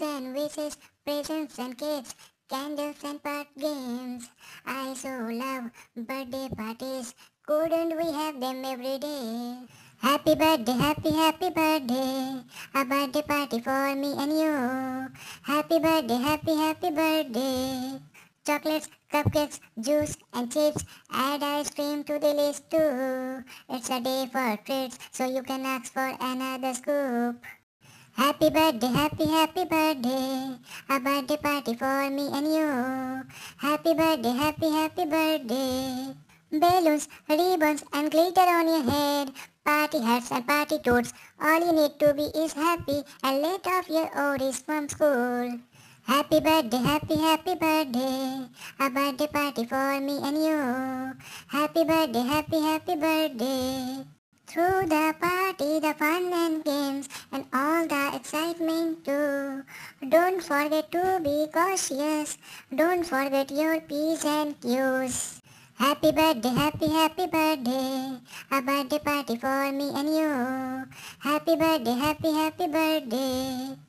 And wishes, presents and cakes, candles and part games. I so love birthday parties. Couldn't we have them every day? Happy birthday, happy, happy birthday. A birthday party for me and you. Happy birthday, happy, happy birthday. Chocolates, cupcakes, juice and chips. Add ice cream to the list too. It's a day for treats, so you can ask for another scoop. Happy birthday, happy, happy birthday. A birthday party for me and you. Happy birthday, happy, happy birthday. Balloons, ribbons and glitter on your head. Party hats and party toads. All you need to be is happy and let off your worries from school. Happy birthday, happy, happy birthday. A birthday party for me and you. Happy birthday, happy, happy birthday. Through the party, the fun and games, and all the excitement too. Don't forget to be cautious. Don't forget your P's and Q's. Happy birthday, happy, happy birthday. A birthday party for me and you. Happy birthday, happy, happy birthday.